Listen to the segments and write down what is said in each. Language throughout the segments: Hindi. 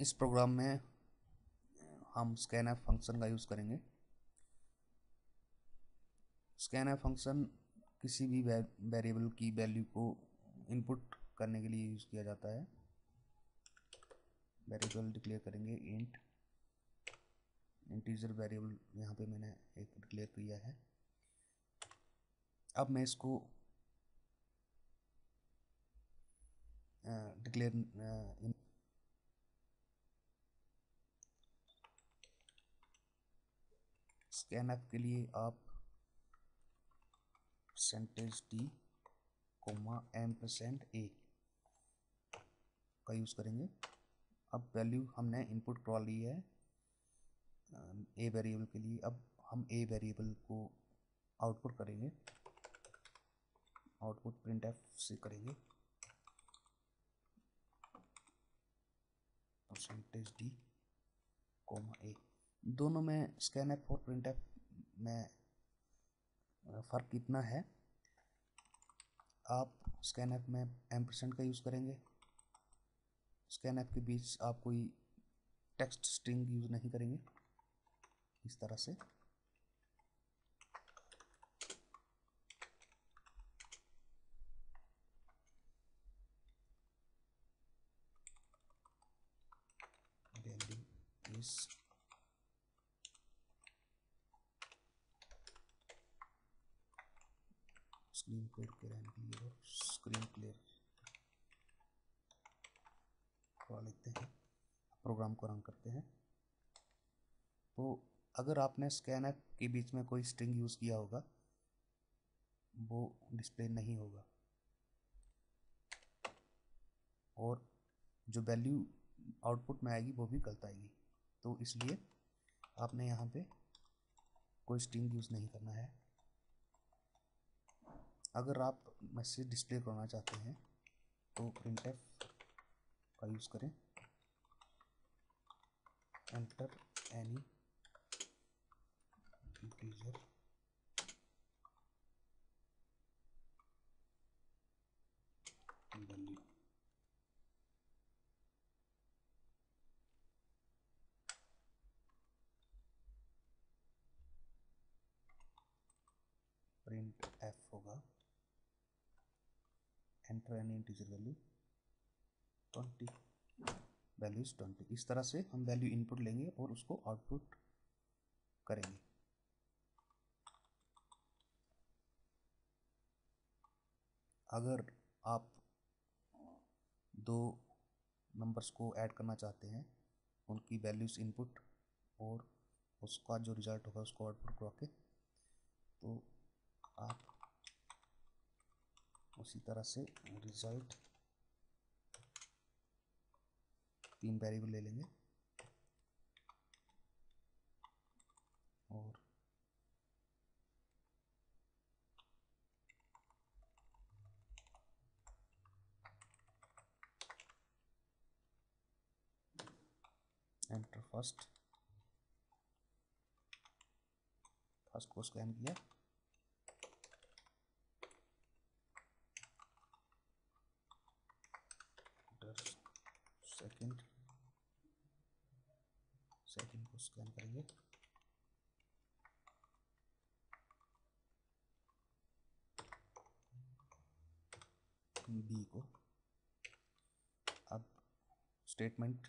इस प्रोग्राम में, हम स्कैन एफ़ फ़ंक्शन का यूज़ करेंगे। स्कैन एफ़ फ़ंक्शन किसी भी वेरिएबल की वैल्यू को इनपुट करने के लिए यूज़ किया जाता है। वेरिएबल डिक्लेयर करेंगे इंट इंटीजर वेरिएबल यहाँ पे मैंने एक डिक्लेयर किया है। अब मैं इसको डिक्लेयर स्कैन ऐप के लिए आप percentage d comma m percent a का यूज़ करेंगे। अब वैल्यू हमने इनपुट करवा ली है ए वेरिएबल के लिए। अब हम ए वेरिएबल को आउटपुट करेंगे। आउटपुट प्रिंट एफ़ से करेंगे। परसेंटेज डी कोमा ए दोनों में स्कैन एफ़ और प्रिंट एफ़ में फ़र्क कितना है। आप स्कैन एफ़ में एम परसेंट का यूज़ करेंगे। स्कैन एफ़ के बीच आप कोई टेक्स्ट स्ट्रिंग यूज़ नहीं करेंगे। इस तरह से। Is स्क्रीन क्लियर के के लिए और स्क्रीन क्लियर करवा लेते हैं। प्रोग्राम को रन करते हैं। तो अगर आपने स्कैन ऐप के बीच में कोई स्ट्रिंग यूज़ किया होगा, वो डिस्प्ले नहीं होगा। और जो वैल्यू आउटपुट में आएगी, वो भी गलत आएगी। तो इसलिए आपने यहाँ पे कोई स्ट्रिंग यूज़ नहीं करना है। अगर आप मैसेज डिस्प्ले करना चाहते हैं तो प्रिंट का यूज़ करें। Enter any integer printf होगा। Enter any integer value twenty value is twenty इस तरह से हम वैल्यू इनपुट लेंगे और उसको आउटपुट करेंगे। अगर आप दो नंबर्स को ऐड करना चाहते हैं, उनकी वैल्यूज़ इनपुट और उसका जो रिज़ल्ट होगा, उसको आउटपुट करवा के तो आप उसी तरह से रिज़ल्ट तीन वेरिएबल ले लेंगे। और एंटर फ़र्स्ट फ़र्स्ट को स्कैन किया सेकंड सेकंड को स्कैन करेंगे। बी को। अब statement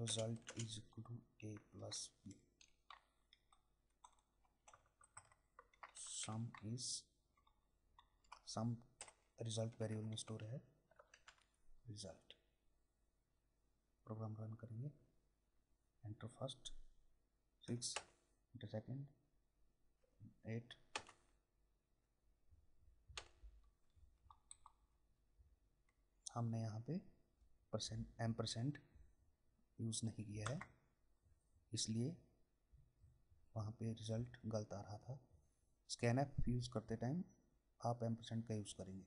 result is equal to a plus b. Sum is, sum result variable में स्टोर है। रिज़ल्ट प्रोग्राम रन करेंगे। Enter first six enter second eight हमने यहाँ पे परसेंट एम परसेंट यूज़ नहीं किया है। इसलिए वहाँ पे रिज़ल्ट गलत आ रहा था। स्कैन ऐप यूज़ करते टाइम आप एम परसेंट का यूज़ करेंगे।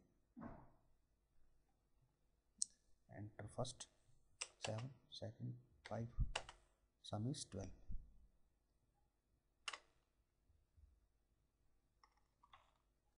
Enter first 7 second 5 sum is 12